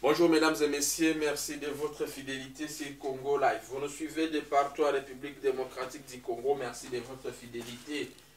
Bonjour mesdames et messieurs, merci de votre fidélité sur Congo Live. Vous nous suivez de partout à la République démocratique du Congo, merci de votre fidélité.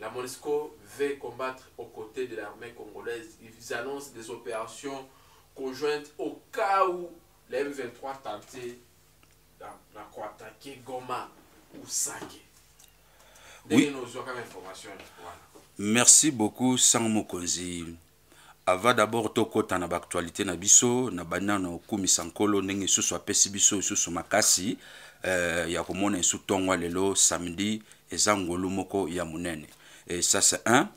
La Monisco veut combattre aux côtés de l'armée congolaise. Ils annoncent des opérations conjointes au cas où lm M23 tente d'attaquer Goma ou Saké. oui. merci beaucoup sang mokonzi Avant d'abord tokota na b'actualité na biso na banda na okumisa nkolo ndenge lisusu apesi biso lisusu makasi euh, ya komona esu tongo lelo samedi eza ngolu moko ya monene et ça c'est un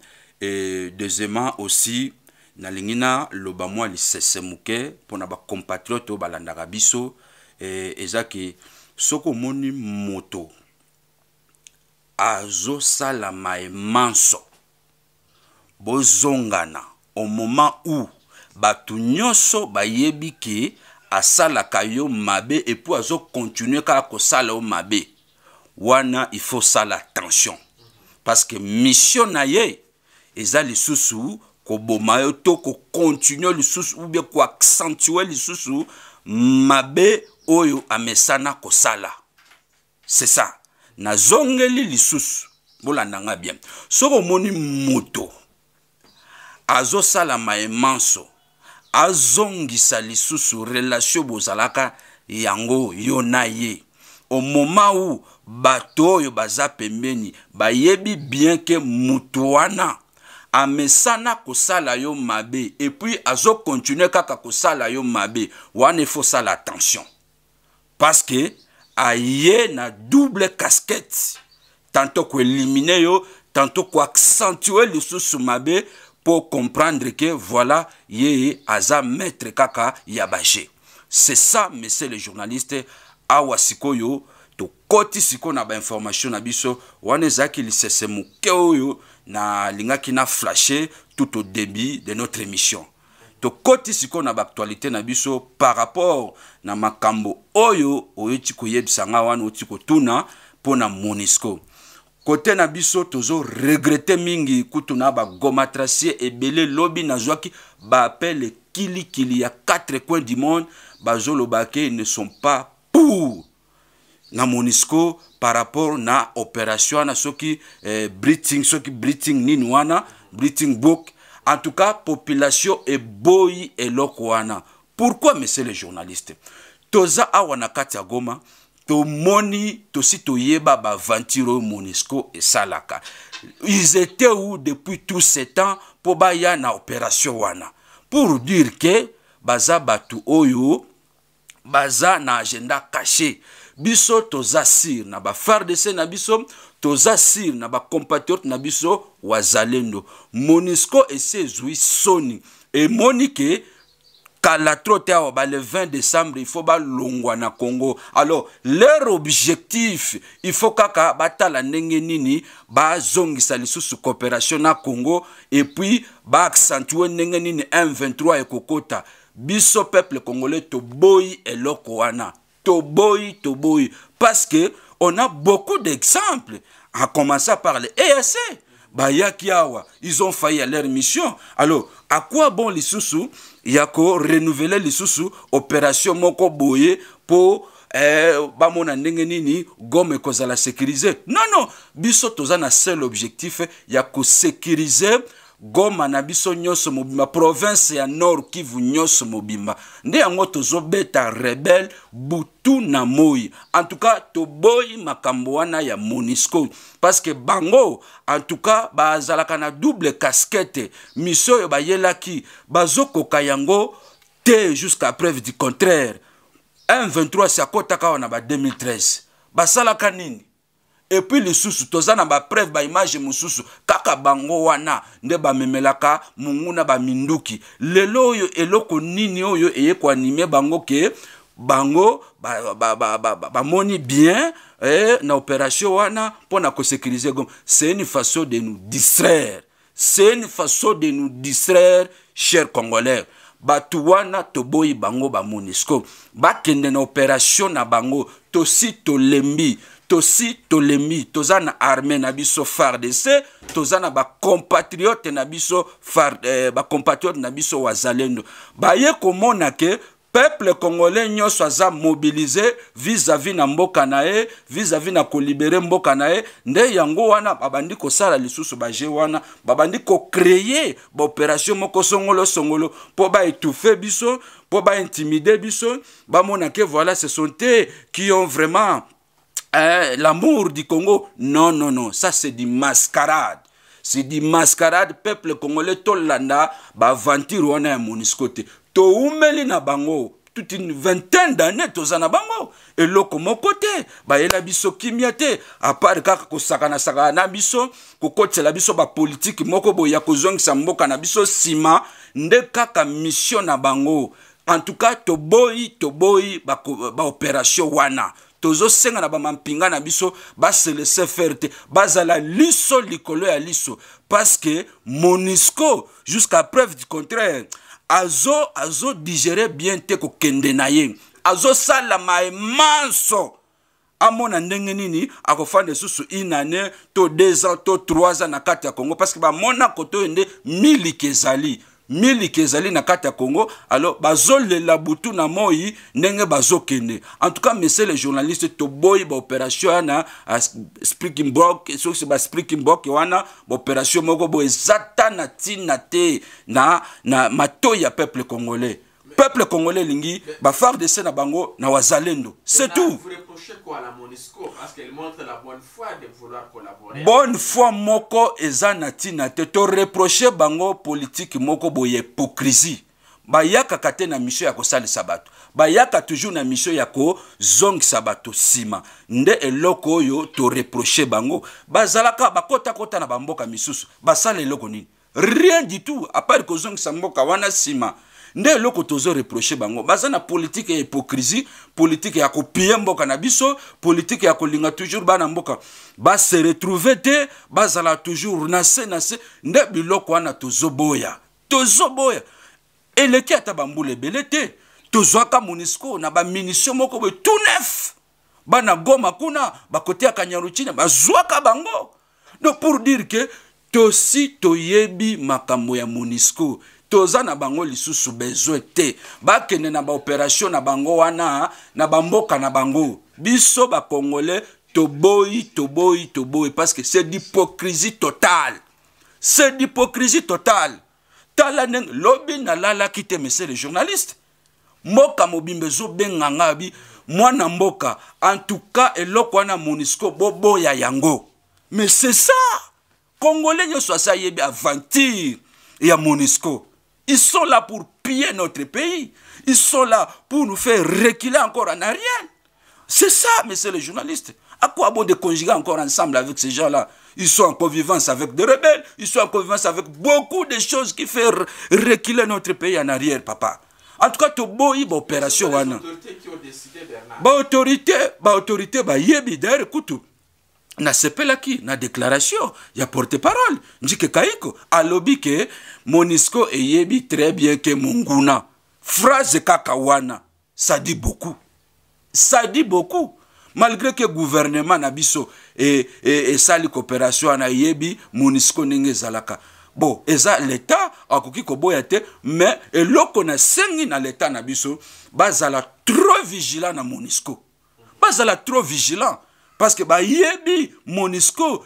et deuxièmement aussi nalingi na loba mwa lisese moke mpo na bacompatriote oyo balandaka biso e, eza ke soki omoni moto azosala maye manso bozongana au moment où bato nyonso bayebi ke asalaka yo mabe epuis azokontinue kaka kosala yo mabe wana il faut sala attention parce que mission na ye eza lisusu koboma yo to kokontinue lisusu ou bien koaccentue lisusu mabe oyo amesana kosala c'est ça nazongeli lisusu bolanda ngai bien soki omoni moto azosala maye manso azongisa lisusu relation bozalaka yango yo na ye au moment où bato oyo baza pembeni bayebi bien ke moto wana amesana kosala yo mabe epuis azokontinue kaka kosala yo mabe wana efosala attention parce que aye na double casquette tantôt koelimine yo tantôt koaccentue lisusu mabe mpo comprendre que voilà ye aza maître kaka ya baje c'est ça monsieur le journaliste awa sikoyo tokoti sikoyo na bainformation na biso wana ezalaki lisese moke oyo nalingaki na flashe tout au début de notre émission tokoti sikoyo na baaktualite na biso par rapport na makambo oyo oyoti koyebisa ngai wana oti kotuna mpo na monisco kote na biso tozo regrete mingi kutu na bagomatracie ebele lobi nazwaki baapele kilikili ya 4 coin du monde bazoloba ke ne sont pas pour na monisco par rapport na operation wana soki eh, breathing soki breathing nini wana breathing book en tout cas population eboyi eloko wana pourquoi monsieur le journaliste toza awa na kati ya goma tomoni tosi toyeba baaventure oyo monisco esalaka ils étaient où depuis tout ce temps mpo baya na opération wana pour dire ke baza bato oyo baza na agenda cache biso toza sire na ba fardc na biso toza sire na bacompatriote na biso wazalendo monisco esi ezwi soni emoni ke kala tro te awa ba le 20 décembre il faut balongwa na congo alors leur objectif il faut kaka batala ndenge nini bazongisa lisusu coopération na congo epuis baaccentue ndenge nini m23 ekokota biso peuple congolais toboyi eloko wana toboyi toboyi parce que on a beaucoup d'exemples à commencer par le EAC bayaki awa ils ont failli à leur mission alors à quoi bon lisusu ya ko renouveler lisusu opération moko boye mpo eh, bamona ndenge nini gome ekozala sécurise non non biso toza na seul objectif ya kosécurise goma na biso nyonso mobimba province ya nord kivu nyonso mobimba nde yango tozobeta rebel butu na moi en tout cas toboyi makambo wana ya monisco parce que bango en tout cas bazalaka na double casquette misio oyo bayelaki bazokoka yango te jusqu'à preuve du contraire m23 si akotaka awa na ba 2013 basalaka nini epuis lisusu toza na bapreuve baimage mosusu kaka bango wana nde bamemelaka monguna baminduki lelo oyo eloko nini oyo eye koanime bango ke bango bamoni ba, ba, ba, ba, ba bien eh, na operation wana mpo na kosekirize goma c'est une façon de nous distraire c'est une façon de nous distraire cher congolais bato wana toboyi bango ba monisco bakende na operation na bango tosi tolembi tosi tolembi toza na armée na biso fardc toza na bacompatriote na biso eh, bacompatriote na biso wazalendo baye komona ke peuple congolais nyonso aza mobilise vis-à-vis na mboka na ye vis-à-vis na kolibere mboka na ye nde yango wana babandi kosala lisusu baje wana babandi kocreye baoperation moko songolosongolo mpo baetouffe biso mpo baintimide biso bamona ke voilà ce sont te qui ont vraiment eh, l'amour du congo non non non ça c'est du mascarade c'est du mascarade peuple congolais tolanda baaventure wana ya monisco te toumeli na bango toute une vingtaine d'années toza na bango eloko moko te bayela biso kimia te apart kaka kosakanasakana na biso kokotela biso bapolitiki moko boye ya kozongisa mboka na biso nsima nde kaka mission na bango en tout cas toboyi toboyi baopération ba wana tozosenga na bamampinga na biso baselese fere te bazala liso likolo ya liso parce que monisco jusqu'à preuve du contraire azo azodigere bien te kokende na ye azosala maye manso amona ndenge nini akofanda lisusu une année to deux ans to trois ans na kati ya congo parce que bamona koto oyo nde miliki ezali miliki ezali na kati ya congo alors bazolela butu na moi ndenge bazokende en tout cas monsieur le journaliste toboyi baopération yana sprickenborg soki basprickenborg wana baopération moko boye eza ta na ntina te na, na matoi ya peuple congolais peuple congolais elingi ba fardc na bango na wazalendo c'est tout bonne foi moko eza na ntina te toreproche bango politike moko boye hypocrisie bayakaka te na misio ya kosalisa bato bayaka toujours na misio ya kozongisa bato nsima nde eloko oyo toreproche bango bazalaka bakotakota na bamboka misusu basala eloko nini rien du tout apart kozongisa mboka wana nsima nde eloko tozo reproche bango baza na politike ya hypocrisie politike ya kopiye mboka na biso politike ya kolinga toujours bana mboka base retrouve te bazala toujours na se na se nde biloko wana tozoboya tozoboya eleki ata bambula ebele te tozwaka monisco na bamunisio moko boye tout neuf bana goma kuna bakoteya kanyaruchina bazwaka bango donc pour dire que tosi toyebi makambo ya monisco toza na bango lisusu besoin te bakende na baoperatio na bango wana na bamboka na bango biso bakongole toboyi toboyi toboyi parce que c'est d'hypocrisie totale c'est d'hypocrisie totale tala ndenge lobi nalalaki te monsieur le journaliste mboka mobimba ezobenga nga abi mwana mboka en tout cas eloko wana monisco boboya yango mais c'est ça congolais nyonso asi ayebi aventure ya monisco ils sont là pour piller notre pays ils sont là pour nous faire reculer encore en arrière C'est ça, monsieur le journaliste. À quoi bon de conjuguer encore ensemble avec ces gens-là Ils sont en connivence avec des rebelles, ils sont en connivence avec beaucoup de choses qui font reculer notre pays en arrière, papa. En tout cas, tu boy opération wana. Ba autorité, ba autorité, ba yebi d'ailleurs kutu. Na sepelaki na déclaration ya porte-parole Njike Kaiko alobi que Monisco eyebi très bien que Munguna phrase kaka wana ça dit beaucoup ça dit beaucoup malgré que gouvernement na biso esali e, e, coopération wana eyebi monisco ndenge ezalaka bon eza leta akoki koboya te mais eloko na sengi na leta na biso bazala trop vigilant na monisco bazala trop vigilant parce que bayebi monisco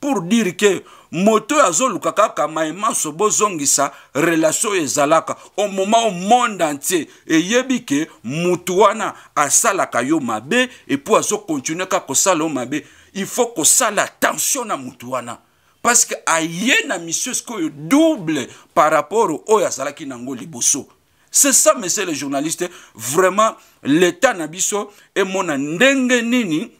pour dire que moto oyo azoluka kaka maye manso bozongisa relation oyo ezalaka au moment au monde entier eyebi ke motu wana asalaka yo mabe epuis azokontinue kaka kosala yo mabe il faut kosala attention na motu wana parce que aye na misio sikoyo double par rapport oyo azalaki nango liboso c'est ça monsieur le journaliste vraiment l'état na biso emona ndenge nini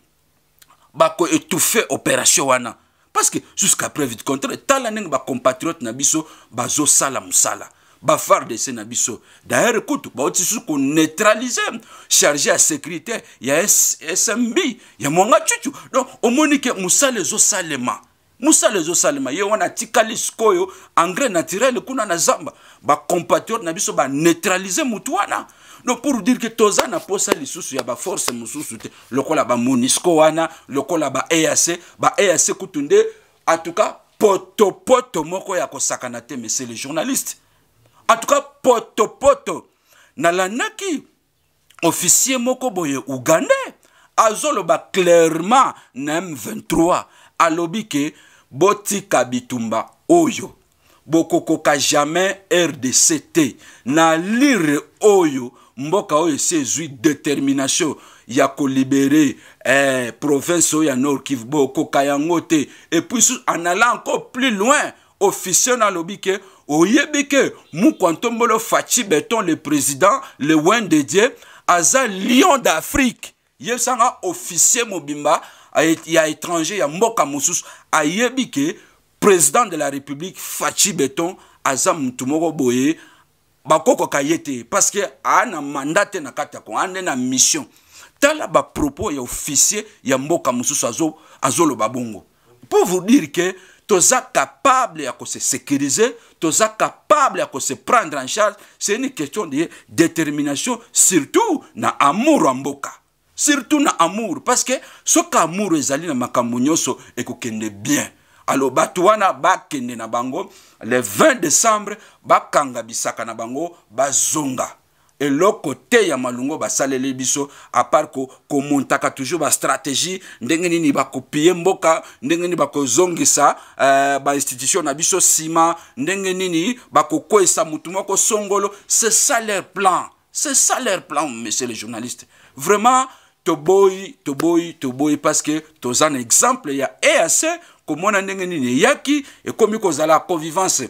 bako étouffe opération wana parce que jusqu'à preuve du contraire tala ndenge bacompatriote na biso bazosala mosala bafardc na biso d'ailleurs kutu bauti susu koneutralise charge ya sécurité ya smb ya mwanga cucu donc omoni ke mosala ezosalema mosala ezosalema ye wana atikali sikoyo engrais naturel kuna na zamba bacompatriote na biso baneutralize motu wana donc pour dire que toza na posa lisusu ya baforce mosusu te lokola bamonisco wana lokola ba eac ba eac kutu nde en tout cas potopoto moko ya kosakana te monsieur le journaliste en tout cas potopoto nalandaki officier moko boye ougandais azoloba clairement na m23 alobi ke botika bitumba oyo bokokoka jamais rdc te na lire oyo mboka oyo esi ezwi determination ya kolibere eh, province oyo ya nord kivu bokoka yango te epuis en allant encore plus loin officier na alobi ke oyebi ke mukwa ntombolo faci beton le président le wen de dieu aza lion d'afrique yebisa nga officier mobimba ya étranger ya mboka mosusu ayebi ke président de la république faci beton aza mutu moko boye bakokaka ye te parce que aa na mandat te na kati ya kongo ande na mission tala bapropos ya officier ya mboka mosusu azoloba azo bongo pour vous dire que toza capable ya kose sécuriser toza capable ya kose prendre en charge c'est une question de détermination surtout na amour ya mboka surtout na amour parce que soki amour ezali na makambo nyonso ekokende bien alors bato wana bakende na bango le 20 décembre bakanga bisaka na bango bazonga eloko te ya malungo basaleli biso apart komontaka ko toujours bastratégie ndenge nini bakopie mboka ndenge nini bakozongisa uh, bainstitution na biso nsima ndenge nini bakokweyisa motu moko songolo c'est ça leur plan C'est ça leur plan, monsieur le journaliste. Vraiment, toboyi, toboyi, toboyi, parce que tous un exemple, il y a EAC, comme on a nini yaki, et comme il la convivence,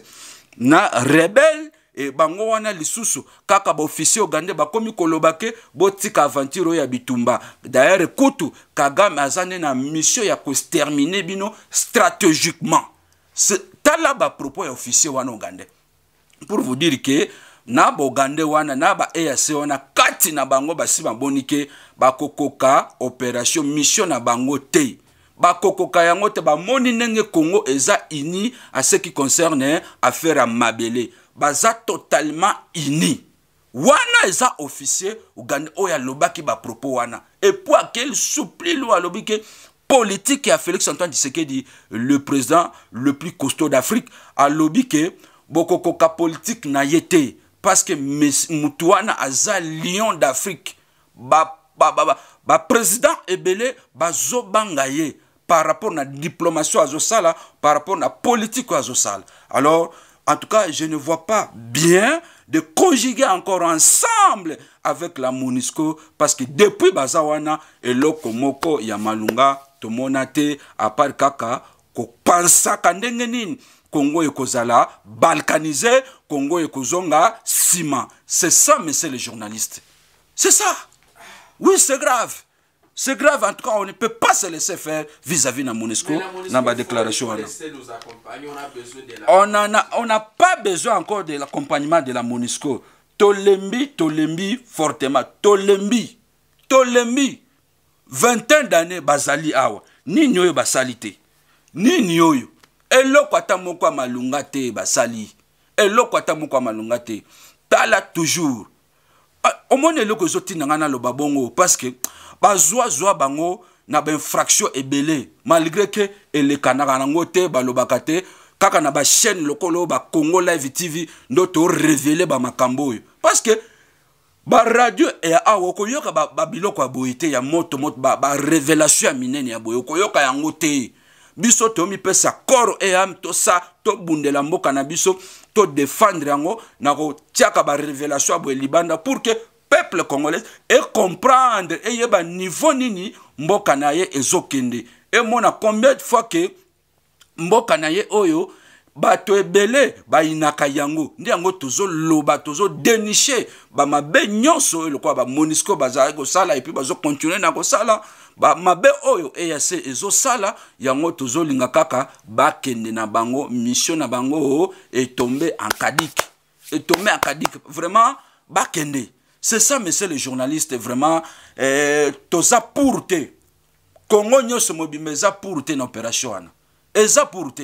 na rebelle, et bango wana lisusu kaka baofficier ogande bakomi koloba ke botika aventure oyo ya bitumba d'ailleurs kutu kagame aza nde na mission ya kostermine bino stratégiquement tala bapropos ya officier wana ogande pour vous dire que na bogande wana na ba eac wana kati na bango basi baboni ke bakokoka operation mission na bango te bakokoka yango te bamoni ndenge congo eza uni à ce qui concerne affaire ya mabele baza totalement unis wana eza officier uganda oyo alobaki bapropos wana epuis akeli suplilu alobi ke politique ya félix antoine tshisekedi le président le plus costaud d'afrique alobi ke bokokoka politique na ye te parce que motu wana aza lion d'afrique baprésident ba, ba, ba, ba ebele bazobanga ye par rapport na diplomatie oyo azosala par rapport na politique oyo azosala alors en tout cas je ne vois pas bien de conjuguer encore ensemble avec la monisco parce que depuis baza wana eloko moko ya malunga tomona te apart kaka kopansaka ndenge nini Congo et Kozala balkanisé, Congo et Kozonga Sima. C'est ça, monsieur le journaliste. C'est ça. Oui, c'est grave. C'est grave, en tout cas, on ne peut pas se laisser faire vis-à-vis de la Monesco, dans ma déclaration. On n'a on a pas besoin encore de l'accompagnement de la Monesco. Tolembi, Tolembi, fortement. Tolembi, Tolembi. Vingtaine d'années, Bazali Awa. Ni Nyoyo Basalite. Ni Nyoyo. Et l'autre, ata moko malunga te, Basali. Et l'autre, ata moko malunga te. Tala toujours. ah, omoni eloko ezotinda ngai naloba bongo parce que bazwazwa bango na bainfraction ebele malgré ke elekanaka nango te balobaka te kaka na bachaîne lokolo bacongo live tv ndo torevele bamakambo oyo parce que baradio ya awa okoyoka babiloko ya boye te ya moto moto barevelation ya minene ya boye okoyoka yango te biso tomipesa corps et ame tosa tobundela mboka na biso todefendre yango na kotiaka barevelation ya boye libanda pour que peuple congolais ecomprendre eyeba niveau nini mboka na ye ezokende emona combien de fois ke mboka na ye oyo bato ebele bayinaka yango nde yango tozoloba tozodeniche bamabe nyonso oyo lokola bamonisco bazalaki kosala epuis bazokontinue na kosala bamabe oyo eac ezosala yango tozolinga kaka bakende na bango misio na bango etombe ankadike etombe ankadike vraiment bakende c'est ça monsieur le journaliste vraiment eh, toza pour te congo nyonso mobimba eza pour te na opération wana eza pour te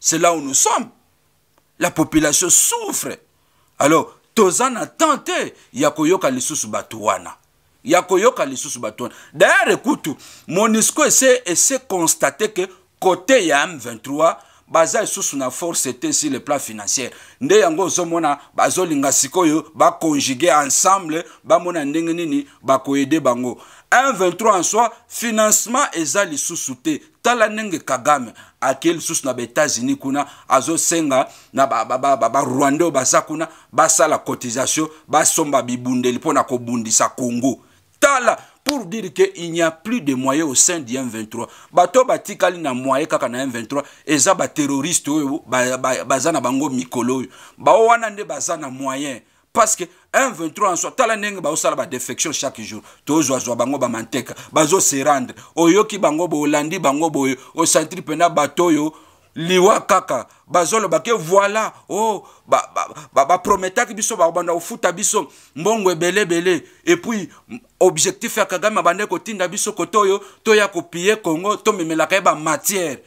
c'est là où nous sommes la population souffre alors toza na temps te ya koyoka lisusu bato wana ya koyoka lisusu bato wana dayare kutu monisco ese ese constate ke kote ya m23 baza lisusu na force te sur le plan financier nde yango ozomona bazolinga sikoyo baconjugue ensemble bamona ndenge nini bakoede bango 123 en soi financement eza lisusu te tala ndenge kagame akei lisusu na baetats-unis kuna azosenga na barwandais oyo baza kuna basala cotisation basomba bibundeli mpo na kobundisa congo tala pour dire que il n'y a plus de moyen au sein du M23 bato oyo batikali na moyen kaka na M23 eza baterroriste oyo baza ba, ba, na bango mikolo oyo bao wana nde baza na moyen parce que 1 23 en soi tala ndenge baosala badefection chaque jour tozwazwa bango bamanteka bazoserendre oyoki bango boye olandi bango boye osantiri mpena bato oyo liwa kaka bazoloba ke voilà o oh, baprometaki ba, ba, ba biso bakobanda kofuta biso mbongo ebele ebele epuis objectif ya kagame abandaki kotinda biso kote oyo toya kopiye congo tomemelaka ye bamatière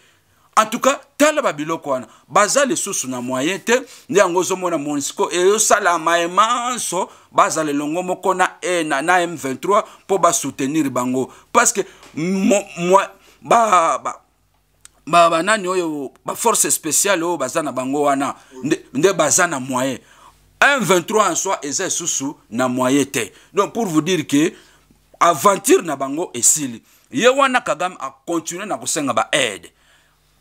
en tout cas tala babiloko wana baza lisusu na moyen te nde yango ozomona monisco eyosala maye manso bazala elongo moko na, e, na, na m23 mpo basoutenir bango parce que mo, mo, ba, ba, ba, ba nani oyo baforce spéciale oyo baza na bango wana nde, nde baza na moyen m23 en soi eza lisusu na moyen te donc pour vous dire que aventure na bango esili ye wana kagame akontinue na kosenga baaide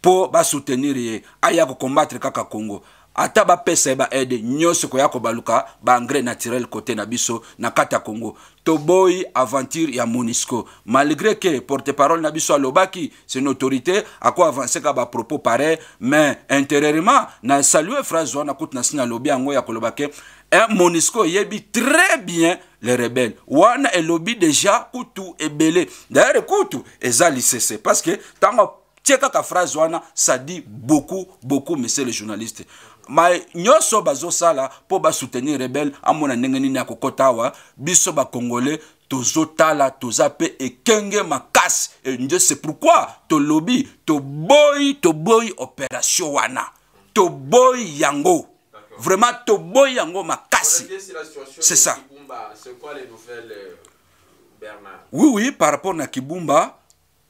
mpo basoutenir ye aya kocombattre kaka congo ata bapesa ye baaide nyonso koya kobaluka baengrais naturel kote na biso na kati ya congo toboyi aventure ya monisco malgré ke porte parole na biso alobaki se na autorité ako avance ka bapropos pareil mais intérieurement na salue phrase wana kutu na sina alobi yango ya koloba ke eh, monisco eyebi très bien le rebelle wana elobi deja kutu ebele d'ailleurs kutu eza lisese parce que ntango tie kaka phrase wana ça dit beaucoup beaucoup monsieur le journaliste ma nyonso bazosala mpo basoutenir rebelle amona ndenge nini ya kokota awa biso bacongolais tozotala toza mpe ekenge makasi e nde c'est pourquoi tolobi toboyi toboyi opération wana toboyi yango vraiment toboyi yango makasi c'est ça euh, oui oui par rapport na kibumba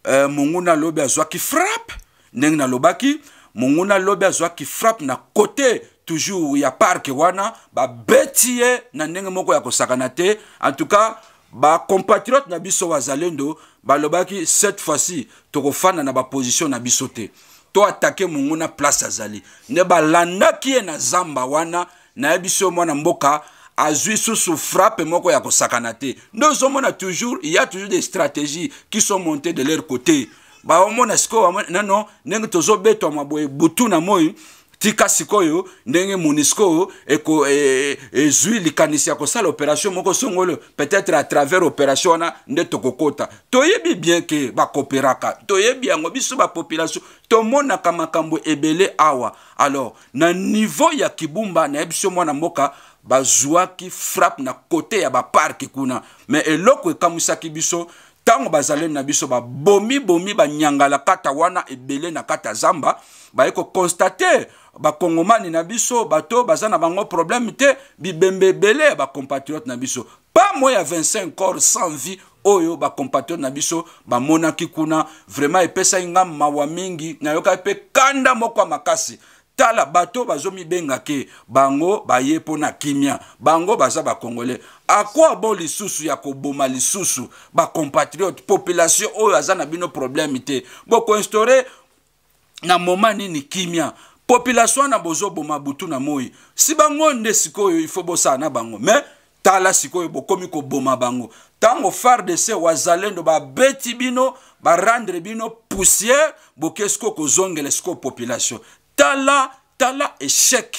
euh, monguna lobi azwaki frappe ndenge nalobaki monguna lobi azwaki frappe na kote toujours ya parke wana babeti ye na ndenge moko ya kosakana te en tout cas ba compatriote na biso wazalendo balobaki cette fois-ci tokofanda na baposition na biso te to atake monguna place azali nde balandaki ye na zamba wana nayebi so mwana mboka azwi susu frappe moko ya kosakana te nde ozomona toujours il y a toujours des stratégies qui sont montées de leur côté baomona sikoyo nano ndenge tozobetwama boye butu na moi tika sikoyo ndenge monisco ezwi e, e, likanisi ya kosala operation moko songolo peut-être à travers operation wana nde tokokota toyebi bien ke bakoperaka toyebi yango biso bapopulation tomonaka makambo ebele awa alors na niveau ya kibumba nayebi biso mwana mboka bazwaki frappe na kote ya baparke kuna me eloko ekamwisaki biso ntango bazaleli na biso babomibomi banyangalakata wana ebele na kati ya zamba baye kokonstate bakongomani na biso bato baza na bango problème te bibembe ebele ya bacompatriote na biso pa moi ya 25 corps sans vie oyo bacompatriote na biso bamonaki kuna vraiment epesaki nga mawa mingi nayokaki mpe kanda moko ya makasi tala bato bazomibenga ke bango baye mpo na kimia bango baza bakongole akwa bo lisusu ya koboma lisusu bacompatriote population oyo aza na bino problème te bokoinstaure na moma nini kimia population wana bozoboma butu na moi si bango nde sikoyo ifo bosala na bango mais tala sikoyo bokomi koboma bango ntango fardc wazalendo babeti bino barendre bino poussière boke siko kozongela siko population tala tala echec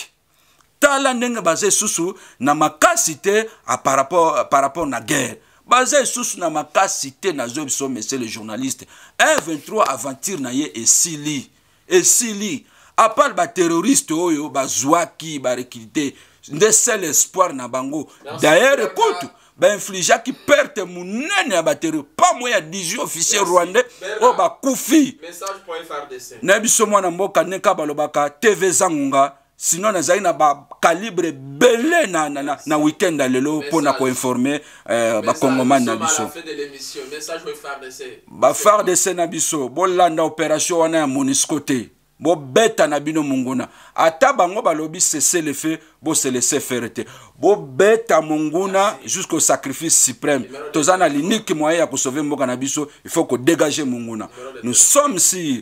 tala ndenge baza esusu na makasi te ah, par rapport, par rapport na guerre baza esusu na makasi te nazo biso monsieur le journaliste un 23 aventure na ye esili esili apart baterroriste oyo bazwaki barekrite nde seul espoir na bango dayere kutu bainfligeaki perte monene ya baterror pamwe ya 18 officier rwandais oyo bakufi na biso mwana mboka ndenge kaka balobaka tv zangunga sinon nazali na bacalibre ebele na, na, na, na weekend ya lelo mpo na koinforme eh, bakongomani na biso bafardc na biso bolanda operation wana ya monisco te bobeta na bino monguna ata bango balobi sese le fe boselese fere te bobeta monguna jusqu'au sacrifice suprême toza na liniki moyen ya kosauve mboka na biso il faut kodégage monguna nous sommes sur